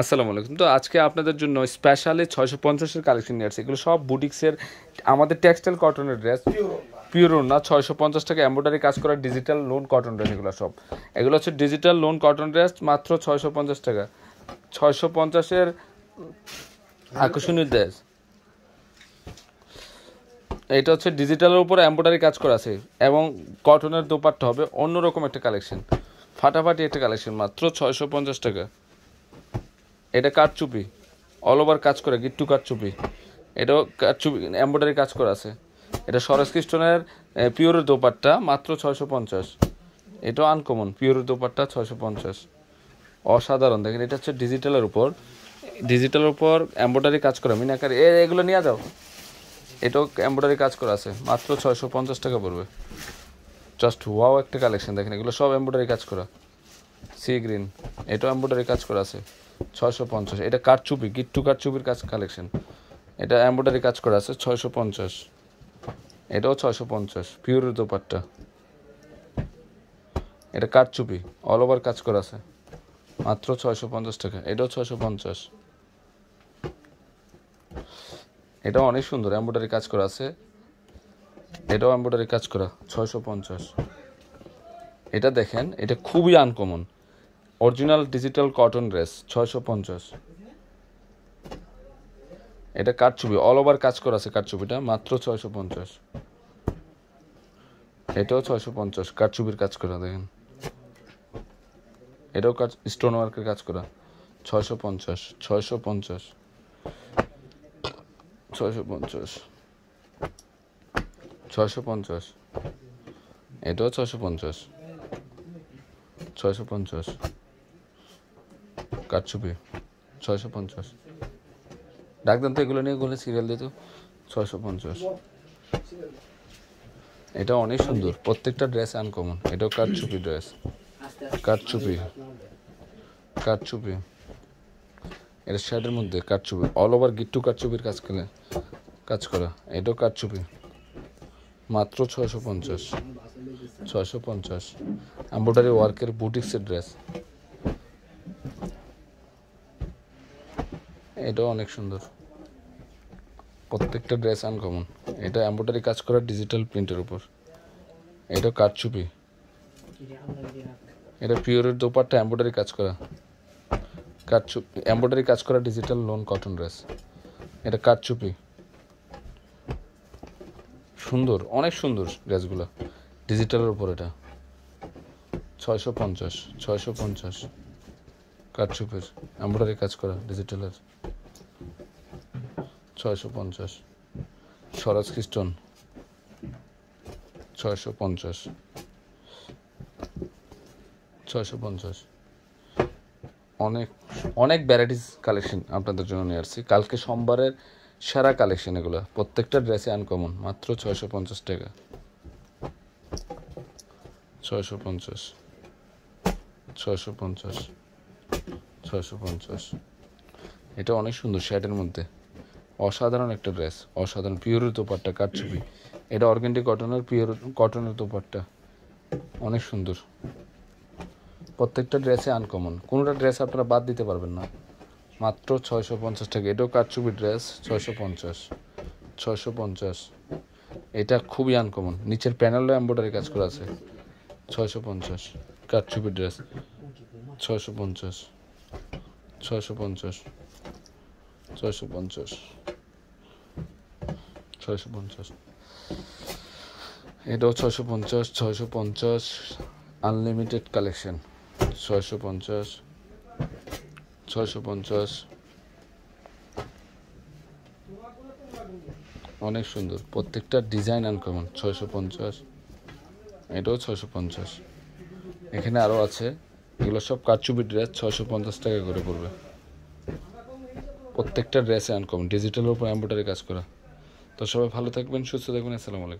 আসসালামু আলাইকুম। তো আজকে আপনাদের জন্য স্পেশালি ছয়শো পঞ্চাশের কালেকশন নিয়ে আসছে। এগুলো সব বুটিক্সের আমাদের টেক্সটাইল কটনের ড্রেস পিওর না ছয়শো পঞ্চাশ টাকা এম্ব্রয়ডারি কাজ করা ডিজিটাল লোন কটন ড্রেস এগুলো সব। এগুলো হচ্ছে ডিজিটাল লোন কটন ড্রেস মাত্র ছয়শো পঞ্চাশ টাকা। ছয়শো পঞ্চাশের আকর্ষণীয় ড্রেস এটা হচ্ছে ডিজিটালের উপর এম্ব্রয়ডারি কাজ করা আছে এবং কটনের দোপাট্টা হবে অন্যরকম একটা কালেকশন ফাটাফাটি একটা কালেকশন মাত্র ছয়শো পঞ্চাশ টাকা। এটা কাঠচুপি অল ওভার কাজ করে গিট্টু কাঠচুপি। এটাও কাঠচুপি এম্ব্রয়ডারি কাজ করা আছে। এটা সরস খ্রিস্টনের পিওরের দোপাট্টা, মাত্র ছয়শো পঞ্চাশ। এটাও আনকমন পিওরের দোপাট্টা, ছয়শো পঞ্চাশ। অসাধারণ, দেখেন, এটা হচ্ছে ডিজিটালের উপর। ডিজিটালের উপর এম্ব্রয়ডারি কাজ করা, মিনাকারি, এ, এগুলো নিয়ে যাও। এটাও এম্ব্রয়ডারি কাজ করা আছে, মাত্র ছয়শো পঞ্চাশ টাকা পড়বে। জাস্ট ওয়াও একটা কালেকশন দেখেন, এগুলো সব এম্ব্রয়ডারি কাজ করা। সি গ্রিন এটাও এম্ব্রয়ডারি কাজ করা আছে। ছয়শো পঞ্চাশ। এটা কাঠচুপি, গিট্টু কাঠচুপির কাজ কালেকশন এটা এম্ব্রয়ডারি কাজ করা আছে, ছয়শো পঞ্চাশ। এটাও ছয়শো পঞ্চাশ পিওরের দোপাট্টা। এটা কাঠচুপি অল ওভার কাজ করা আছে। মাত্র ছয়শো পঞ্চাশ টাকা, এটাও ছয়শো পঞ্চাশ। এটাও অনেক সুন্দর এম্ব্রয়ডারি কাজ করা আছে। এটাও এম্ব্রয়ডারি কাজ করা, ছয়শো পঞ্চাশ। এটা দেখেন, এটা খুবই uncommon original digital cotton dress, ছয়শো পঞ্চাশ। এটা কাঠছবি অল ওভার কাজ করা আছে কাঠছবিটা মাত্র ছয়শো পঞ্চাশ। এটাও ছয়শো পঞ্চাশ কাঠছবির কাজ করা, দেখেন। এটাও কাজ স্টোন ওয়ার্কের কাজ করা, ছয়শো পঞ্চাশ ছয়শো পঞ্চাশ ছয়শো পঞ্চাশ ছয়শো পঞ্চাশ, এটাও ছয়শো পঞ্চাশ ছয়শো পঞ্চাশ। কাঠছবি ছয়শো পঞ্চাশ। ডাকতেন তো এগুলো নিয়ে গেলে সিরিয়াল দিত ছয়শো পঞ্চাশ। এটা অনেক সুন্দর, প্রত্যেকটা ড্রেস আনকমন এটাও কাঠছুপি ড্রেস কাঠছুপি কাঠছুপি এটা শার্টের মধ্যে কাঠছুপি অল ওভার গিট্টু কাঠছুপির কাজ করে, কাজ করা। এটাও কাঠছুপি মাত্র ছয়শো পঞ্চাশ। ছয়শো পঞ্চাশ। এম্ব্রয়ডারি ওয়ার্কের বুটিক্সের ড্রেস এটাও অনেক সুন্দর। প্রত্যেকটা ড্রেস আনকমন এটা এম্ব্রয়ডারি কাজ করা ডিজিটাল প্রিন্টের উপর। এটা কাঠচুপি। এটা পিওরের দোপারটা এম্ব্রয়ডারি কাজ করা। কাঠচুপি এম্ব্রয়ডারি কাজ করা ডিজিটাল লোন কটন ড্রেস এটা কাঠচুপি। সুন্দর, অনেক সুন্দর ড্রেসগুলো ডিজিটালের উপর এটা। ছয়শো পঞ্চাশ ছয়শো পঞ্চাশ। কাঠচুপের এম্ব্রয়ডারি কাজ করা ডিজিটালের ছয়শো পঞ্চাশ। স্বরাজ খ্রিস্টন ছয়শো পঞ্চাশ। ছয়শো পঞ্চাশ। অনেক অনেক ভ্যারাইটিস কালেকশন আপনাদের জন্য নিয়ে আসছি। কালকে সোমবারের সেরা কালেকশন এগুলো। প্রত্যেকটা ড্রেসে আনকমন মাত্র ছয়শো পঞ্চাশ টাকা। ছয়শো পঞ্চাশ। ছয়শো পঞ্চাশ। ছয়শো পঞ্চাশ। এটা অনেক সুন্দর শার্টের মধ্যে। অসাধারণ একটা ড্রেস অসাধারণ। পিওরের দোপাট্টা কাঠছবি এটা অর্গেন্ডি কটনের, পিওর কটনের দোপাট্টা। অনেক সুন্দর। প্রত্যেকটা ড্রেসে আনকমন কোনোটা ড্রেস আপনারা বাদ দিতে পারবেন না। মাত্র ছয়শো পঞ্চাশ টাকা। এটাও কাঠছবি ড্রেস ছয়শো পঞ্চাশ। ছয়শো পঞ্চাশ। এটা খুবই আনকমন নিচের প্যানেলও এম্ব্রয়ডারি কাজ করা আছে। ছয়শো পঞ্চাশ। কাঠছবি ড্রেস ছয়শো পঞ্চাশ। ছয়শো পঞ্চাশ। ছয়শো পঞ্চাশ। ছয়শো পঞ্চাশ। এটাও ছয়শো পঞ্চাশ ছয়শো পঞ্চাশ। আনলিমিটেড কালেকশন ছয়শো পঞ্চাশ। ছয়শো পঞ্চাশ। অনেক সুন্দর। প্রত্যেকটা ডিজাইন আনকমন ছয়শো পঞ্চাশ। এটাও ছয়শো পঞ্চাশ। এখানে আরও আছে। এগুলো সব কারচুপি ড্রেস ছয়শো পঞ্চাশ টাকা করে পড়বে। প্রত্যেকটা ড্রেসে আনকম ডিজিটালের উপর এম্ব্রয়ডারি কাজ করা। তো সবাই ভালো থাকবেন, সুস্থ থাকবেন, আসসালামু আলাইকুম।